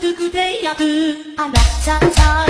くくてやくあらささ